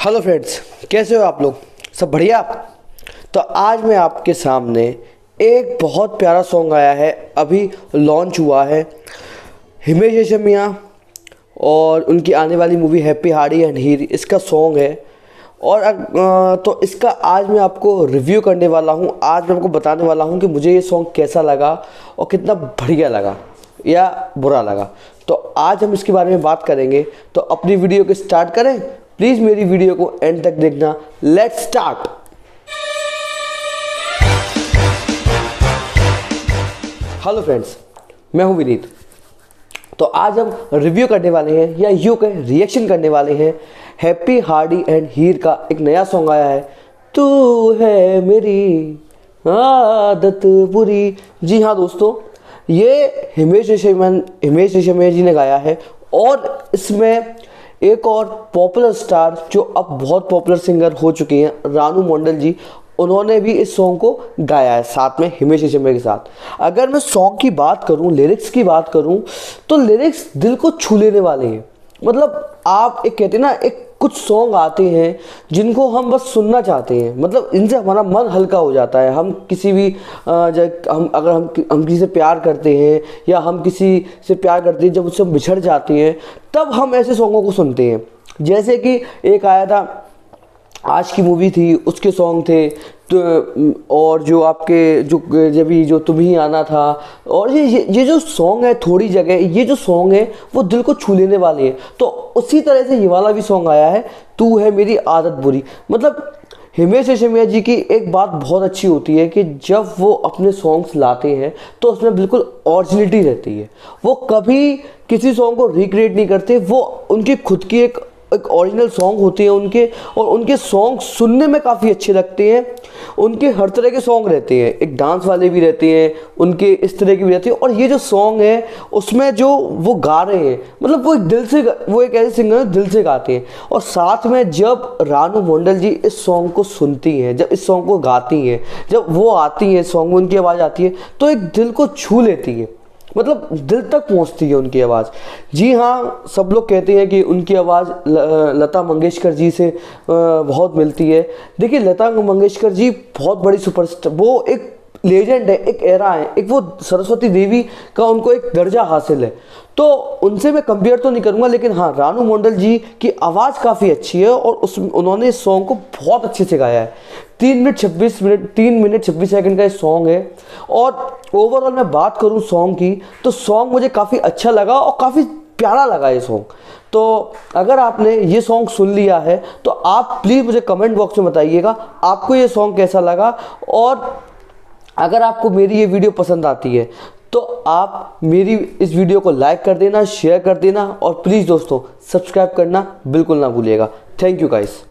Hello friends, कैसे हो आप लोग? सब बढ़िया? तो आज मैं आपके सामने एक बहुत प्यारा सॉन्ग आया है। अभी लॉन्च हुआ है हिमेश रेशमिया और उनकी आने वाली मूवी हैप्पी हार्डी एंड हीर इसका सॉन्ग है और तो इसका आज मैं आपको रिव्यू करने वाला हूँ। आज मैं आपको बताने वाला हूँ कि मुझे ये सॉन्ग कैसा लगा और कितना बढ़िया लगा या बुरा लगा। तो आज हम इसके बारे में बात करेंगे। तो अपनी वीडियो को स्टार्ट करें प्लीज़ मेरी वीडियो को एंड तक देखना। लेट स्टार्ट हेलो फ्रेंड्स मैं हूँ विनीत। तो आज हम रिव्यू करने वाले हैं, या यू कहें रिएक्शन करने वाले हैं हैप्पी हार्डी एंड हीर का एक नया सॉन्ग आया है। तू है मेरी आदत बुरी। जी हाँ दोस्तों, ये हिमेश रेशमिया हिमेश रेशमिया जी ने गाया है और इसमें एक और पॉपुलर स्टार जो अब बहुत पॉपुलर सिंगर हो चुके हैं, रानू मंडल जी। उन्होंने भी इस सॉन्ग को गाया है, साथ में हिमेश रेशमिया के साथ। अगर मैं सॉन्ग की बात करूँ लिरिक्स की बात करूँ तो लिरिक्स दिल को छू लेने वाले हैं। मतलब आप एक कहते हैं ना, एक कुछ सॉन्ग आते हैं जिनको हम बस सुनना चाहते हैं। मतलब इनसे हमारा मन हल्का हो जाता है। हम किसी भी हम, अगर हम हम किसी से प्यार करते हैं या हम किसी से प्यार करते हैं, जब उससे हम बिछड़ जाते हैं, तब हम ऐसे सॉन्गों को सुनते हैं। जैसे कि एक आया था आज की मूवी थी, उसके सॉन्ग थे तो और जो आपके, जो, जब जो तुम ही आना था, और ये ये ये जो सॉन्ग है, थोड़ी जगह, ये जो सॉन्ग है, वो दिल को छू लेने वाले हैं। तो उसी तरह से ये वाला भी सॉन्ग आया है, तू है मेरी आदत बुरी। मतलब हिमेश रेशमिया जी की एक बात बहुत अच्छी होती है कि जब वो अपने सॉन्ग्स लाते हैं तो उसमें बिल्कुल ऑरिजिनिटी रहती है। वो कभी किसी सॉन्ग को रिक्रिएट नहीं करते, वो उनकी खुद की एक एक ओरिजिनल सॉन्ग होते हैं उनके, और उनके सॉन्ग सुनने में काफ़ी अच्छे लगते हैं। उनके हर तरह के सॉन्ग रहते हैं। एक डांस वाले भी रहते हैं, उनके इस तरह के भी रहते हैं। और ये जो सॉन्ग है, उसमें जो वो गा रहे हैं मतलब वो एक दिल से वो एक ऐसे सिंगर दिल से गाते हैं। और साथ में जब रानू मंडल जी इस सॉन्ग को सुनती हैं, जब इस सॉन्ग को गाती हैं, जब वो आती हैं सॉन्ग में उनकी आवाज़ आती है तो एक दिल को छू लेती है। मतलब दिल तक पहुँचती है उनकी आवाज़। जी हाँ सब लोग कहते हैं कि उनकी आवाज़ लता मंगेशकर जी से बहुत मिलती है। देखिए, लता मंगेशकर जी बहुत बड़ी सुपरस्टार, वो एक लेजेंड है, एक एरा है, एक वो सरस्वती देवी का उनको एक दर्जा हासिल है। तो उनसे मैं कंपेयर तो नहीं करूँगा, लेकिन हाँ रानू मंडल जी की आवाज़ काफ़ी अच्छी है और उस, उन्होंने इस सॉन्ग को बहुत अच्छे से गाया है। तीन मिनट छब्बीस मिनट, तीन मिनट छब्बीस सेकंड का ये सॉन्ग है। और ओवरऑल मैं बात करूँ सॉन्ग की तो सॉन्ग मुझे काफ़ी अच्छा लगा और काफ़ी प्यारा लगा ये सॉन्ग तो अगर आपने ये सॉन्ग सुन लिया है तो आप प्लीज़ मुझे कमेंट बॉक्स में बताइएगा, आपको ये सॉन्ग कैसा लगा? और अगर आपको मेरी ये वीडियो पसंद आती है तो आप मेरी इस वीडियो को लाइक कर देना शेयर कर देना और प्लीज़ दोस्तों सब्सक्राइब करना बिल्कुल ना भूलिएगा। Thank you guys